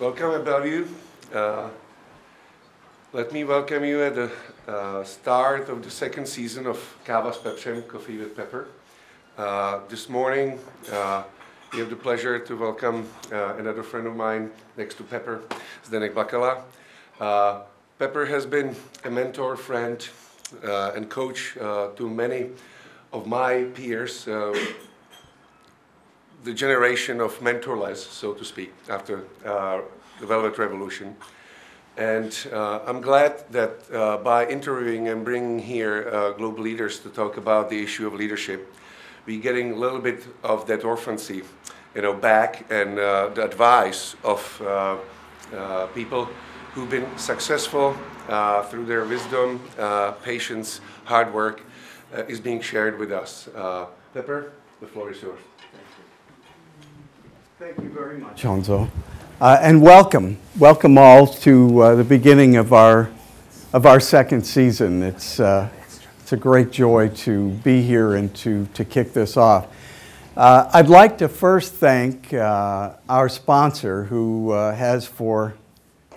Uh, welcome Bellevue. Uh, let me welcome you at the uh, start of the second season of Kava s Coffee with Pepper. Uh, this morning, uh, we have the pleasure to welcome uh, another friend of mine next to Pepper, Zdeněk Bakala. Pepper has been a mentor, friend, and coach to many of my peers the generation of mentorless, so to speak, after uh, the Velvet Revolution. And uh, I'm glad that uh, by interviewing and bringing here uh, global leaders to talk about the issue of leadership, we're getting a little bit of that orphancy, you know, back and uh, the advice of uh, people who've been successful through their wisdom, patience, hard work is being shared with us. Pepper, the floor is yours. Thank you very much, Honzo. Uh, and welcome, welcome all to uh, the beginning of our, of our second season. It's, uh, it's a great joy to be here and to, to kick this off. Uh, I'd like to first thank uh, our sponsor who uh, has for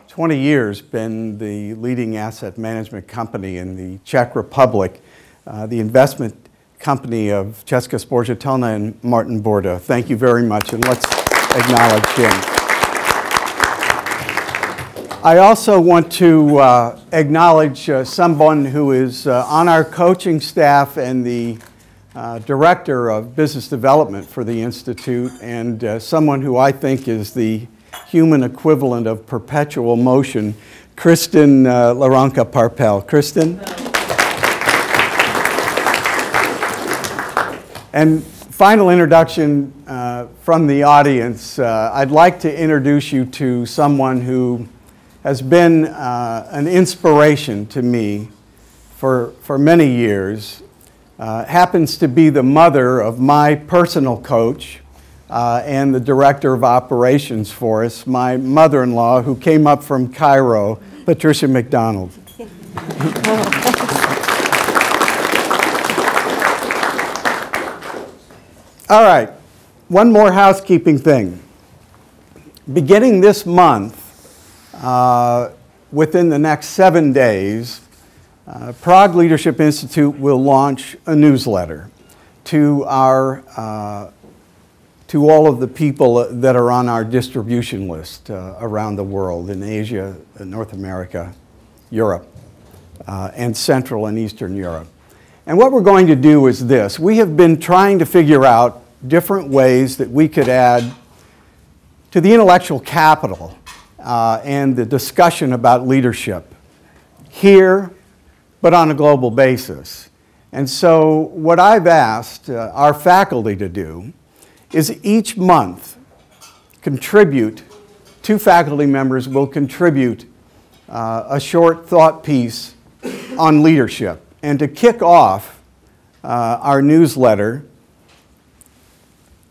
20 years been the leading asset management company in the Czech Republic, the investment company of Česká Spořitelna and Martin Burda. Thank you very much, and let's acknowledge him. I also want to uh, acknowledge uh, someone who is uh, on our coaching staff and the uh, director of business development for the Institute, and uh, someone who I think is the human equivalent of perpetual motion, Kristen uh, Laranka Parpel. Kristen? And final introduction uh, from the audience. Uh, I'd like to introduce you to someone who has been uh, an inspiration to me for, for many years. Uh, happens to be the mother of my personal coach uh, and the director of operations for us, my mother in law, who came up from Cairo, Patricia McDonald. All right, one more housekeeping thing. Beginning this month, uh, within the next seven days, uh, Prague Leadership Institute will launch a newsletter to our uh, to all of the people that are on our distribution list uh, around the world in Asia, North America, Europe, uh, and Central and Eastern Europe. And what we're going to do is this. We have been trying to figure out different ways that we could add to the intellectual capital uh, and the discussion about leadership here, but on a global basis. And so, what I've asked uh, our faculty to do is each month contribute, two faculty members will contribute uh, a short thought piece on leadership. And to kick off uh, our newsletter,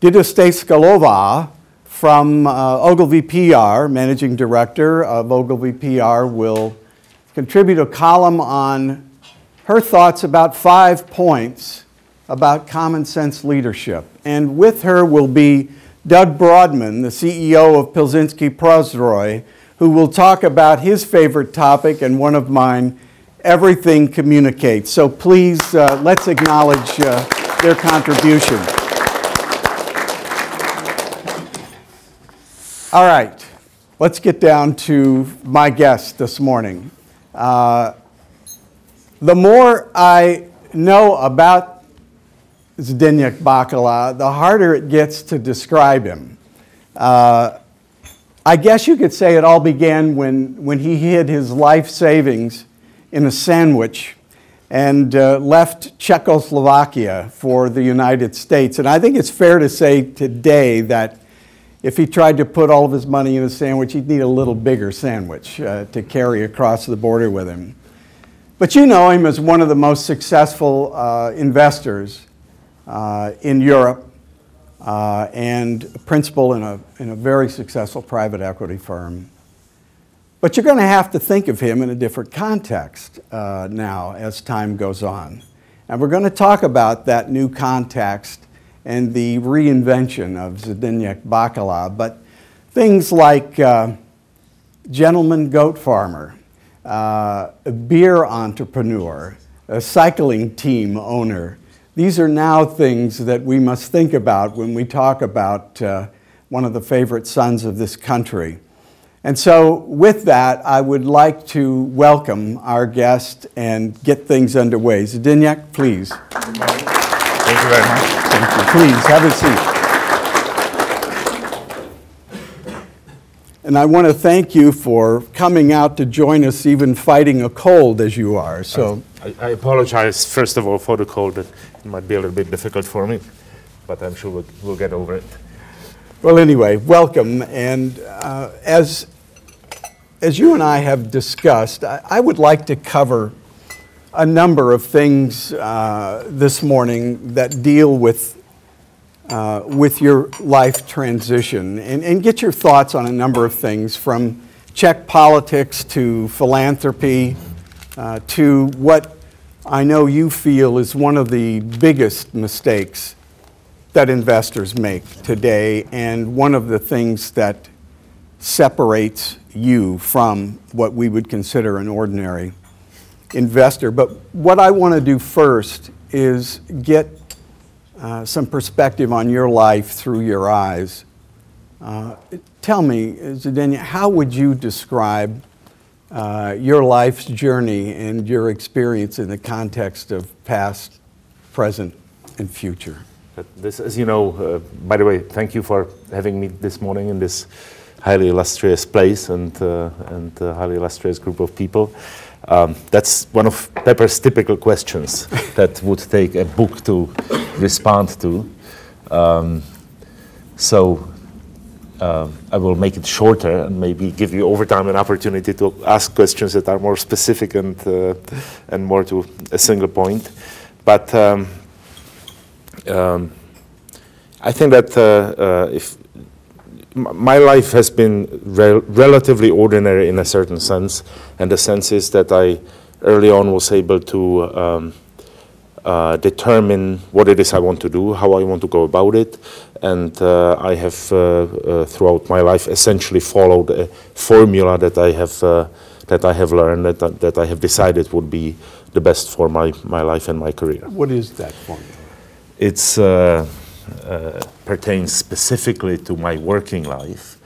Dita Skalova from uh, Ogilvy PR, Managing Director of Ogilvy PR, will contribute a column on her thoughts about five points about common sense leadership. And with her will be Doug Broadman, the CEO of Pilzinski Prozroy, who will talk about his favorite topic and one of mine, everything communicates. So please, uh, let's acknowledge uh, their contribution. All right, let's get down to my guest this morning. Uh, the more I know about Zdeněk Bakala, the harder it gets to describe him. Uh, I guess you could say it all began when, when he hid his life savings in a sandwich and uh, left Czechoslovakia for the United States. And I think it's fair to say today that if he tried to put all of his money in a sandwich, he'd need a little bigger sandwich uh, to carry across the border with him. But you know him as one of the most successful uh, investors uh, in Europe uh, and principal in a, in a very successful private equity firm. But you're going to have to think of him in a different context uh, now as time goes on. And we're going to talk about that new context and the reinvention of Zdeněk Bakala, but things like uh, gentleman goat farmer, uh, a beer entrepreneur, a cycling team owner. These are now things that we must think about when we talk about uh, one of the favorite sons of this country. And so, with that, I would like to welcome our guest and get things underway. Zdeněk, please. Thank you very much. Thank you. Please, have a seat. And I want to thank you for coming out to join us, even fighting a cold as you are. So, I, I apologize, first of all, for the cold. It might be a little bit difficult for me, but I'm sure we'll, we'll get over it. well, anyway, welcome. And uh, as as you and I have discussed, I, I would like to cover a number of things uh, this morning that deal with uh, with your life transition. And, and get your thoughts on a number of things from Czech politics to philanthropy uh, to what I know you feel is one of the biggest mistakes that investors make today and one of the things that separates you from what we would consider an ordinary investor. But what I want to do first is get uh, some perspective on your life through your eyes. Uh, tell me, Zdeněk, how would you describe uh, your life's journey and your experience in the context of past, present, and future? This, as you know, uh, by the way, thank you for having me this morning in this highly illustrious place and, uh, and uh, highly illustrious group of people. Um, that's one of Pepper's typical questions that would take a book to respond to. Um, so uh, I will make it shorter and maybe give you over time an opportunity to ask questions that are more specific and, uh, and more to a single point. But um, um, I think that uh, uh, if my life has been rel relatively ordinary in a certain sense, and the sense is that I early on was able to um, uh, determine what it is I want to do, how I want to go about it, and uh, I have uh, uh throughout my life essentially followed a formula that I have uh, that I have learned that that I have decided would be the best for my my life and my career. What is that formula? It's uh, pertains specifically to my working life,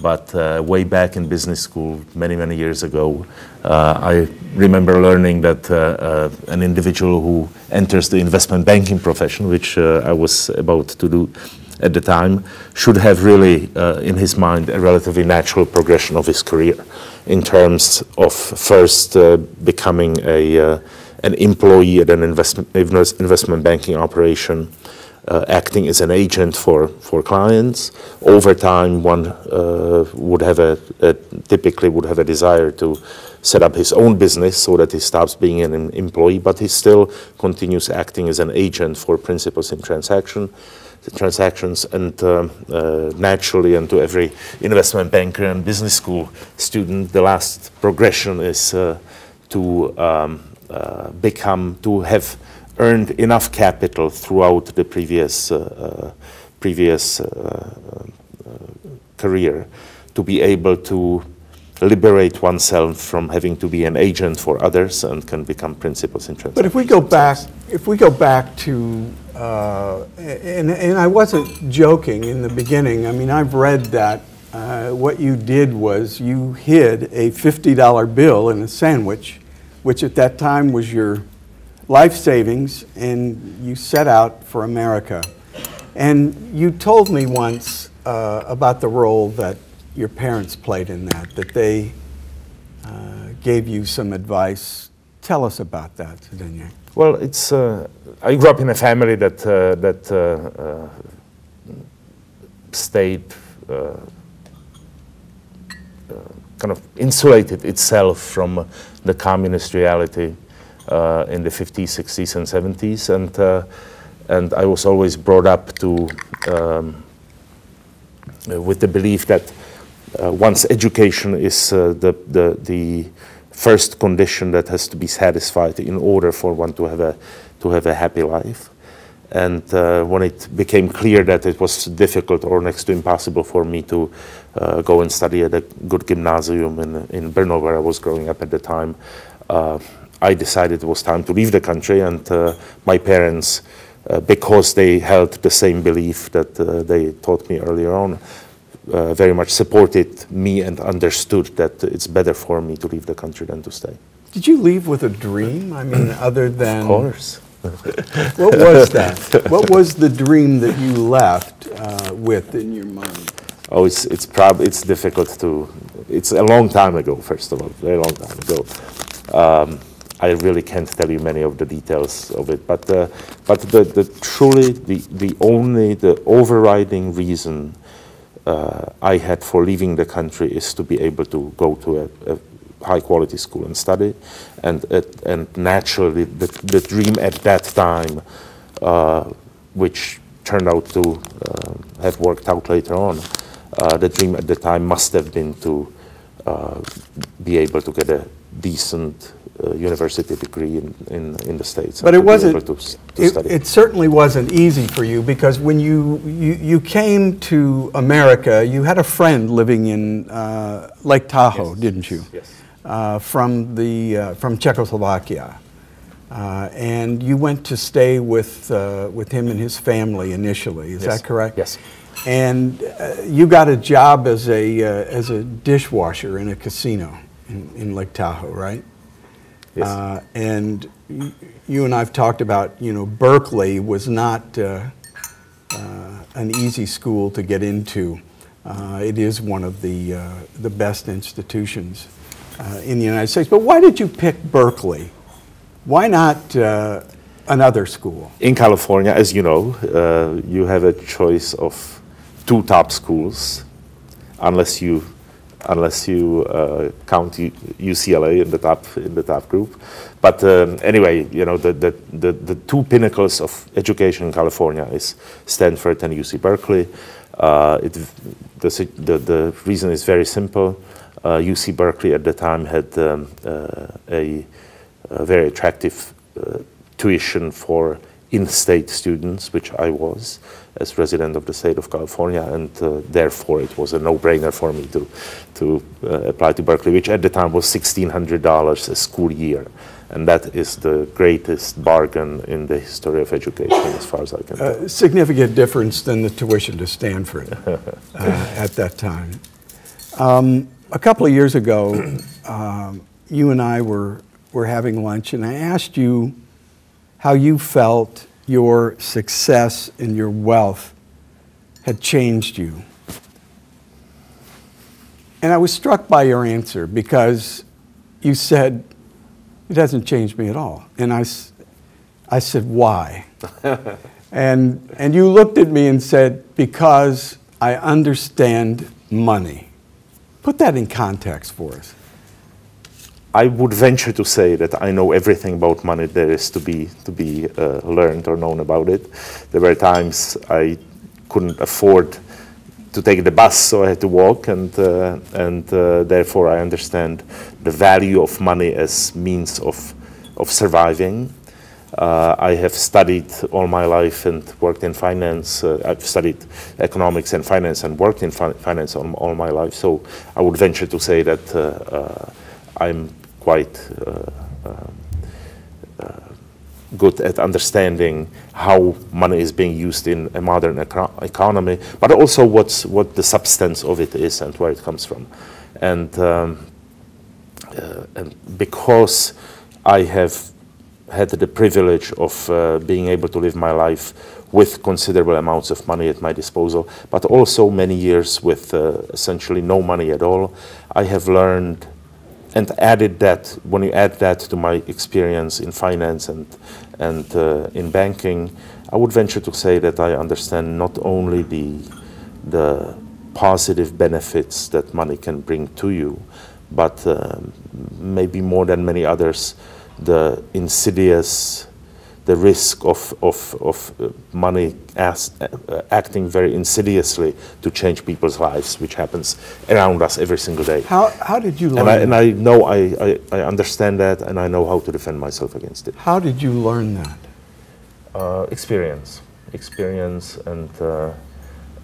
but uh, way back in business school, many, many years ago, uh, I remember learning that uh, uh, an individual who enters the investment banking profession, which uh, I was about to do at the time, should have really in his mind a relatively natural progression of his career in terms of first becoming a, an employee at an investment, investment banking operation uh, acting as an agent for, for clients. Over time, one uh, would have a, a, typically would have a desire to set up his own business so that he stops being an employee, but he still continues acting as an agent for principals in transaction transactions and um, uh, naturally and to every investment banker and business school student the last progression is uh, to um, uh, become to have earned enough capital throughout the previous, uh, uh, previous uh, career to be able to liberate oneself from having to be an agent for others and can become principals in. But if we go back, if we go back to, uh, and, and I wasn't joking in the beginning. I mean, I've read that uh, what you did was you hid a $50 bill in a sandwich, which at that time was your life savings and you set out for America. And you told me once uh, about the role that your parents played in that, that they uh, gave you some advice. Tell us about that, Zdeněk. Well, it's, uh, I grew up in a family that, uh, that uh, uh, stayed kind of insulated itself from the communist reality in the 50s, 60s, and 70s, and uh, and I was always brought up to um, with the belief that uh, once education is the the the first condition that has to be satisfied in order for one to have a to have a happy life. And uh, when it became clear that it was difficult or next to impossible for me to uh, go and study at a good gymnasium in, in Brno, where I was growing up at the time, uh, I decided it was time to leave the country. And uh, my parents, uh, because they held the same belief that uh, they taught me earlier on, very much supported me and understood that it's better for me to leave the country than to stay. Did you leave with a dream? I mean, other than. Of course. what was that? What was the dream that you left uh, with in your mind? Oh, it's it's probably it's difficult to. It's a long time ago. First of all, very long time ago. Um, I really can't tell you many of the details of it, but uh, but the, the truly the the only the overriding reason uh, I had for leaving the country is to be able to go to a, a high quality school and study. And, and naturally, the, the dream at that time, uh, which turned out to uh, have worked out later on, uh, the dream at the time must have been to uh, be able to get a decent uh, university degree in, in, in, the States. But it wasn't, to, to it, it, certainly wasn't easy for you because when you, you, you, came to America, you had a friend living in uh, Lake Tahoe, yes. didn't you? Yes uh, from, the, uh, from Czechoslovakia. Uh, and you went to stay with, uh, with him and his family initially, is yes. that correct? Yes. And uh, you got a job as a, uh, as a dishwasher in a casino in, in Lake Tahoe, right? Yes. and you and I've talked about, you know, Berkeley was not an easy school to get into. it is one of the, the best institutions uh, in the United States. But why did you pick Berkeley? Why not uh, another school? In California, as you know, uh, you have a choice of two top schools, unless you unless you uh, count UCLA in the top in the top group. But um, anyway, you know the, the, the, the, two pinnacles of education in California is Stanford and UC Berkeley. Uh, it, the, the, the reason is very simple. UC uh, Berkeley at the time had um, uh, a, a, very attractive uh, tuition for in-state students, which I was as resident of the state of California, and uh, therefore it was a no-brainer for me to to uh, apply to Berkeley, which at the time was $1,600 a school year, and that is the greatest bargain in the history of education, as far as I can tell. Uh, significant difference than the tuition to Stanford at that time. Um, a couple of years ago, um, you and I were, were having lunch, and I asked you how you felt your success and your wealth had changed you. And I was struck by your answer because you said, It hasn't changed me at all. And I, I said, Why? and, and you looked at me and said, Because I understand money. Put that in context for us. I would venture to say that I know everything about money there is to be to be uh, learned or known about it. There were times I couldn't afford to take the bus, so I had to walk, and uh, and uh, therefore I understand the value of money as means of of surviving. Uh, I have studied all my life and worked in finance. Uh, I've studied economics and finance and worked in fi finance all, all, my life. So I would venture to say that uh, I'm quite uh, uh, good at understanding how money is being used in a modern eco economy, but also what's, what the substance of it is and where it comes from. And, um, and because I have had the privilege of uh, being able to live my life with considerable amounts of money at my disposal, but also many years with uh, essentially no money at all. I have learned and added that, when you add that to my experience in finance and, and uh, in banking, I would venture to say that I understand not only the, the positive benefits that money can bring to you, but uh, maybe more than many others, the insidious, the risk of, of, of uh, money as, uh, acting very insidiously to change people's lives, which happens around us every single day. How, how did you learn and I, and I know, I, I, I, understand that, and I know how to defend myself against it. How did you learn that? Uh, experience, experience, and uh,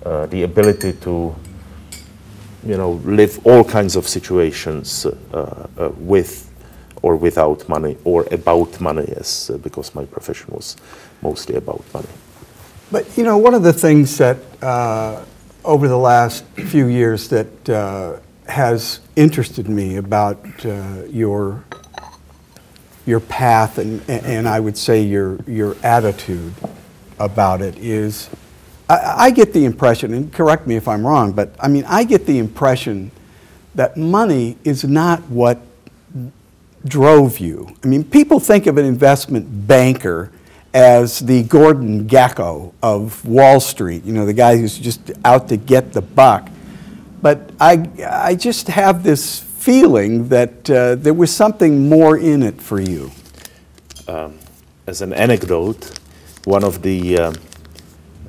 uh, the ability to, you know, live all kinds of situations uh, uh, with or without money, or about money, as uh, because my profession was mostly about money. But you know, one of the things that uh, over the last few years that uh, has interested me about uh, your your path and, and I would say your your attitude about it is I, I get the impression, and correct me if I'm wrong, but I mean I get the impression that money is not what drove you. I mean, people think of an investment banker as the Gordon Gekko of Wall Street, you know, the guy who's just out to get the buck. But I, I just have this feeling that uh, there was something more in it for you. Um, as an anecdote, one of the uh,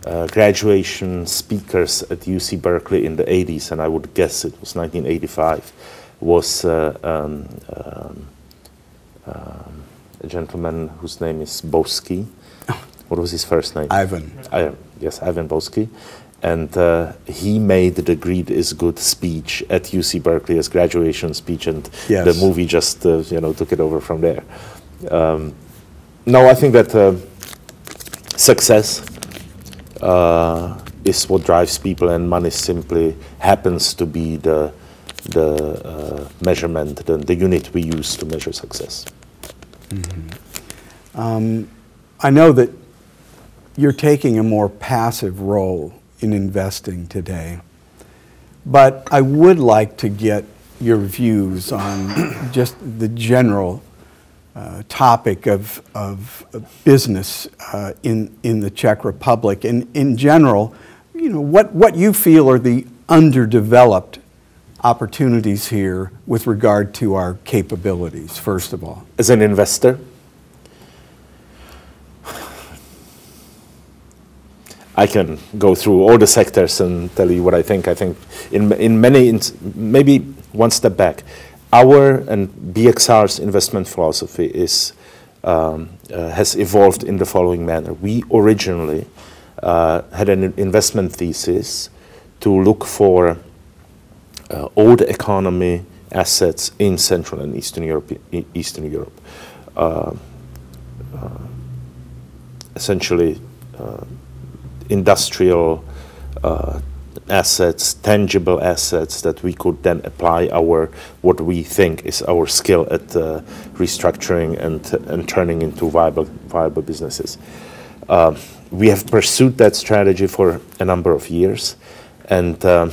uh, graduation speakers at UC Berkeley in the 80s, and I would guess it was 1985, was uh, um, um, um, a gentleman whose name is Boesky. What was his first name? Ivan. Yes, Ivan Boesky. And uh, he made the Greed is Good speech at UC Berkeley as graduation speech, and Yes. the movie just uh, you know took it over from there. Um, no, I think that uh, success uh, is what drives people, and money simply happens to be the the uh, measurement, the, the unit we use to measure success. I know that you're taking a more passive role in investing today, but I would like to get your views on just the general uh, topic of, of business uh, in, in the Czech Republic. And in general, you know, what, what you feel are the underdeveloped opportunities here with regard to our capabilities, first of all. As an investor, I can go through all the sectors and tell you what I think. I think in, in many, in, maybe one step back, our and BXR's investment philosophy is, um, uh, has evolved in the following manner. We originally uh, had an investment thesis to look for uh, old economy assets in Central and Eastern Europe. Eastern Europe. Uh, uh, essentially, uh, industrial uh, assets, tangible assets that we could then apply our what we think is our skill at uh, restructuring and and turning into viable viable businesses. Uh, we have pursued that strategy for a number of years, and. um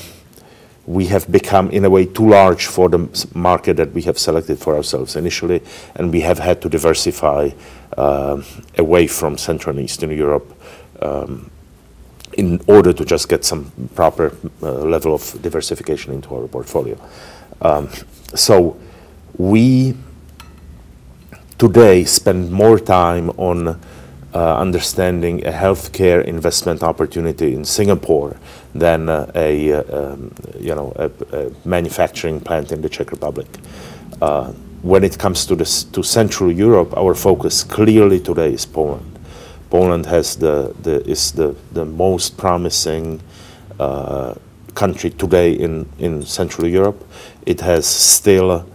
we have become, in a way, too large for the market that we have selected for ourselves initially, and we have had to diversify um away from Central and Eastern Europe um, in order to just get some proper uh, level of diversification into our portfolio. Um, so we today spend more time on uh, understanding a healthcare investment opportunity in Singapore than uh, a uh, um, you know a, a manufacturing plant in the Czech Republic. Uh, when it comes to this to Central Europe, our focus clearly today is Poland. Poland has the, the is the, the most promising uh, country today in, in Central Europe. It has still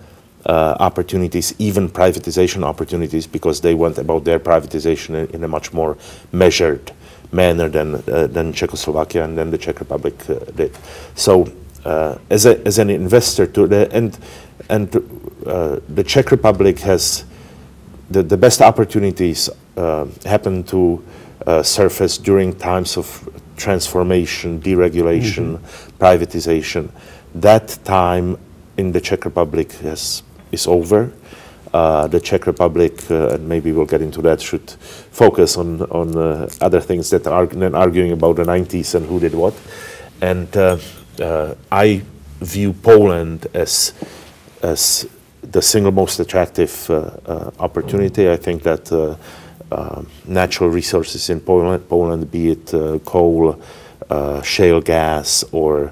uh, opportunities, even privatization opportunities, because they went about their privatization in, in a much more measured manner than, uh, than Czechoslovakia and then the Czech Republic uh, did. So, uh, as, a, as an investor, to the, and, and uh, the Czech Republic has the, the best opportunities uh, happen to uh, surface during times of transformation, deregulation, privatization. That time in the Czech Republic has, is over. Uh, the Czech Republic, uh, and maybe we'll get into that, should focus on, on uh, other things that are than arguing about the 90s and who did what. And uh, uh, I view Poland as, as the single most attractive uh, opportunity. I think that uh, natural resources in Poland, Poland be it coal, shale gas, or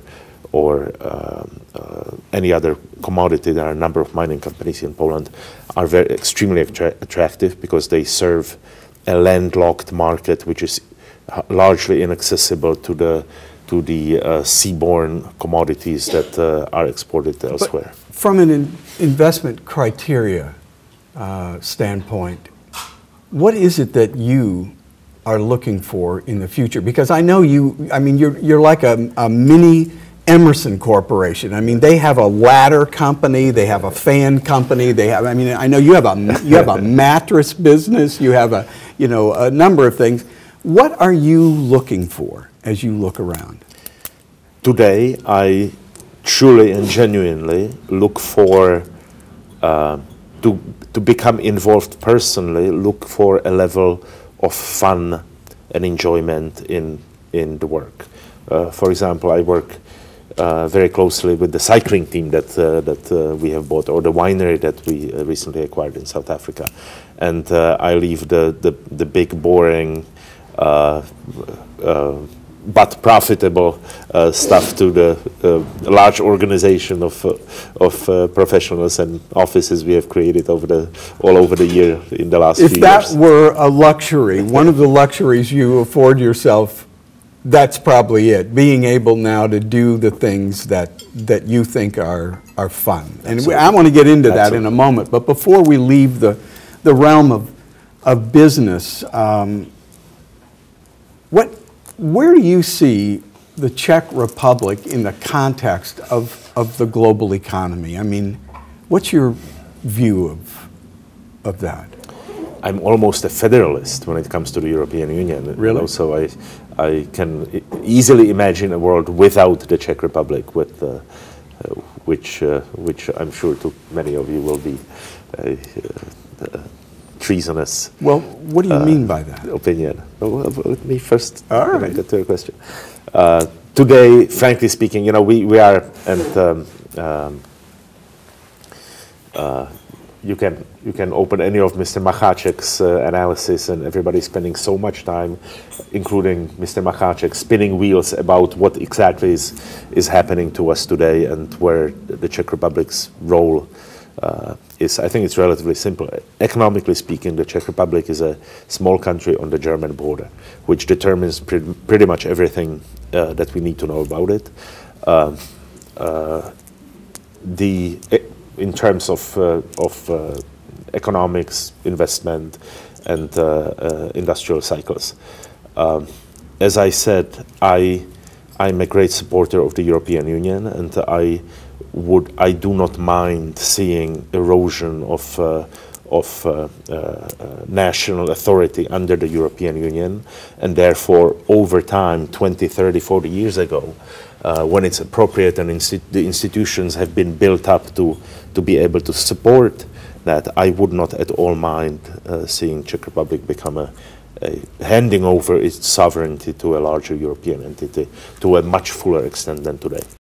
or um, uh, any other commodity. There are a number of mining companies in Poland are very extremely attra- attractive because they serve a landlocked market which is largely inaccessible to the to the uh, seaborne commodities that uh, are exported elsewhere. From an in- investment criteria uh, standpoint, what is it that you are looking for in the future? Because I know you, I mean, you're, you're like a, a mini Emerson Corporation. I mean, they have a ladder company, they have a fan company, they have, I mean, I know you have a, you have a mattress business, you have a, you know, a number of things. What are you looking for as you look around? Today, I truly and genuinely look for uh, to to become involved personally. Look for a level of fun and enjoyment in in the work. Uh, for example, I work uh, very closely with the cycling team that uh, that uh, we have bought, or the winery that we uh, recently acquired in South Africa, and uh, I leave the the, the big boring. Uh, uh, but profitable uh, stuff to the uh, large organization of, uh, of uh, professionals and offices we have created over the, all over the year in the last If that years. were a luxury, one of the luxuries you afford yourself, that's probably it. Being able now to do the things that, that you think are, are fun. And I want to get into that in a moment, but before we leave the, the realm of, of business, um, what, where do you see the Czech Republic in the context of, of the global economy? I mean, what's your view of, of that? I'm almost a federalist when it comes to the European Union. Really? so I, I can easily imagine a world without the Czech Republic, with, uh, uh, which, uh, which I'm sure to many of you will be uh, uh, treasonous. Well, what do you mean by that? opinion. Well, let me first All right. get to your question. Uh, today, frankly speaking, you know, we, we are, and um, um, uh, you can you can open any of Mr. Machacek's uh, analysis, and everybody's spending so much time, including Mr. Machacek, spinning wheels about what exactly is is happening to us today and where the Czech Republic's role uh, is. I think it's relatively simple. Economically speaking, the Czech Republic is a small country on the German border, which determines pre- pretty much everything uh, that we need to know about it. Um, uh, the in terms of uh, of uh, economics, investment, and uh, industrial cycles. Um, as I said, I I'm a great supporter of the European Union, and I would I do not mind seeing erosion of. Uh, of uh, uh, national authority under the European Union, and therefore, over time, 20, 30, 40 years ago, uh, when it's appropriate and insti- the institutions have been built up to, to be able to support that, I would not at all mind uh, seeing Czech Republic become a, a handing over its sovereignty to a larger European entity to a much fuller extent than today.